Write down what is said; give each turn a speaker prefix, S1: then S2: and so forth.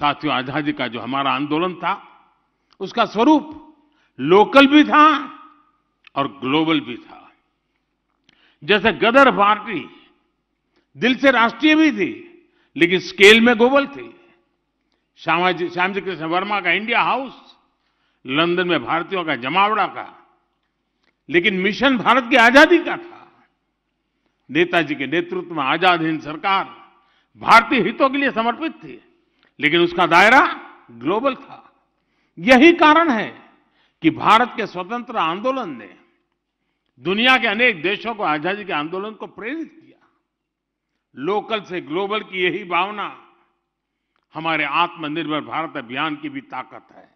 S1: साथियों, आज़ादी का जो हमारा आंदोलन था, उसका स्वरूप लोकल भी था और ग्लोबल भी था। जैसे गदर पार्टी दिल से राष्ट्रीय भी थी, लेकिन स्केल में ग्लोबल थी। श्यामाजी श्यामजी कृष्ण वर्मा का इंडिया हाउस, लंदन में भारतीयों का जमावड़ा का, लेकिन मिशन भारत की आज़ादी का था। नेताजी के नेतृत्व में आज़ाद हिंद सरकार भारतीय हितों के लिए समर्पित थी। लेकिन उसका दायरा ग्लोबल था। यही कारण है कि भारत के स्वतंत्र आंदोलन ने दुनिया के अनेक देशों को आज़ादी के आंदोलन को प्रेरित किया। लोकल से ग्लोबल की यही भावना हमारे आत्मनिर्भर भारत अभियान की भी ताकत है।